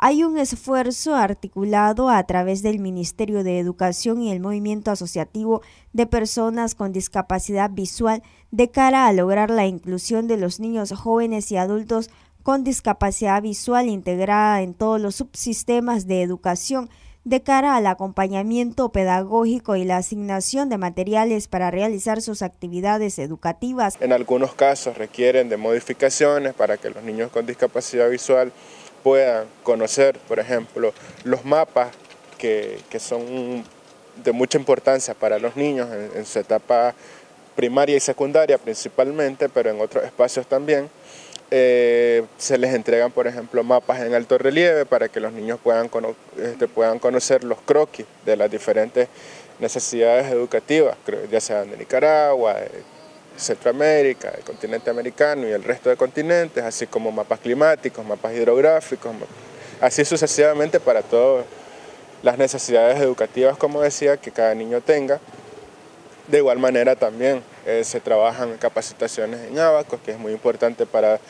Hay un esfuerzo articulado a través del Ministerio de Educación y el Movimiento Asociativo de Personas con Discapacidad Visual de cara a lograr la inclusión de los niños jóvenes y adultos con discapacidad visual integrada en todos los subsistemas de educación de cara al acompañamiento pedagógico y la asignación de materiales para realizar sus actividades educativas. En algunos casos requieren de modificaciones para que los niños con discapacidad visual puedan conocer, por ejemplo, los mapas que, son de mucha importancia para los niños en, su etapa primaria y secundaria principalmente, pero en otros espacios también. Eh, se les entregan, por ejemplo, mapas en alto relieve para que los niños puedan, este, puedan conocer los croquis de las diferentes necesidades educativas, ya sean de Nicaragua, Centroamérica, el continente americano y el resto de continentes, así como mapas climáticos, mapas hidrográficos, así sucesivamente para todas las necesidades educativas, como decía, que cada niño tenga. De igual manera también eh, se trabajan capacitaciones en Abacos, que es muy importante para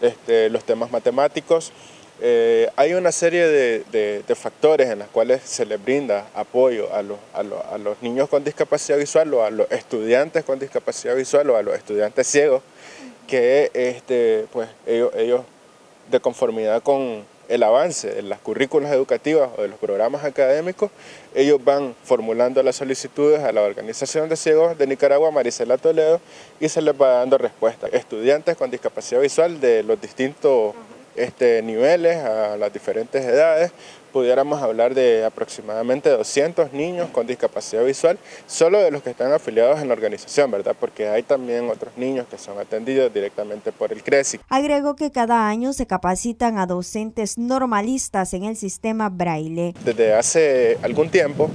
este, los temas matemáticos. Eh, hay una serie de, factores en los cuales se les brinda apoyo a los, niños con discapacidad visual o a los estudiantes con discapacidad visual o a los estudiantes ciegos, que este, pues, ellos, de conformidad con el avance de las currículas educativas o de los programas académicos, ellos van formulando las solicitudes a la Organización de Ciegos de Nicaragua, Marisela Toledo, y se les va dando respuesta. Estudiantes con discapacidad visual de los distintos este, niveles, a las diferentes edades, pudiéramos hablar de aproximadamente 200 niños con discapacidad visual, solo de los que están afiliados en la organización, ¿verdad? Porque hay también otros niños que son atendidos directamente por el CRESI. Agregó que cada año se capacitan a docentes normalistas en el sistema Braille. Desde hace algún tiempo,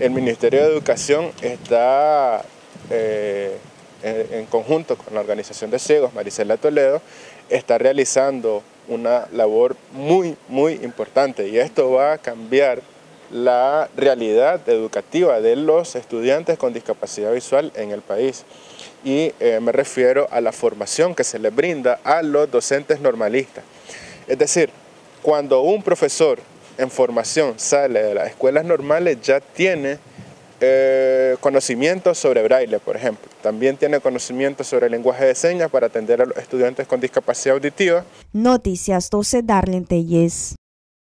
el Ministerio de Educación está... Eh, en, conjunto con la Organización de Ciegos, Marisela Toledo, está realizando una labor muy, muy importante y esto va a cambiar la realidad educativa de los estudiantes con discapacidad visual en el país. Y eh, me refiero a la formación que se les brinda a los docentes normalistas. Es decir, cuando un profesor en formación sale de las escuelas normales ya tiene eh, conocimientos sobre braille, por ejemplo. También tiene conocimiento sobre el lenguaje de señas para atender a los estudiantes con discapacidad auditiva. Noticias 12 Darlene Telles.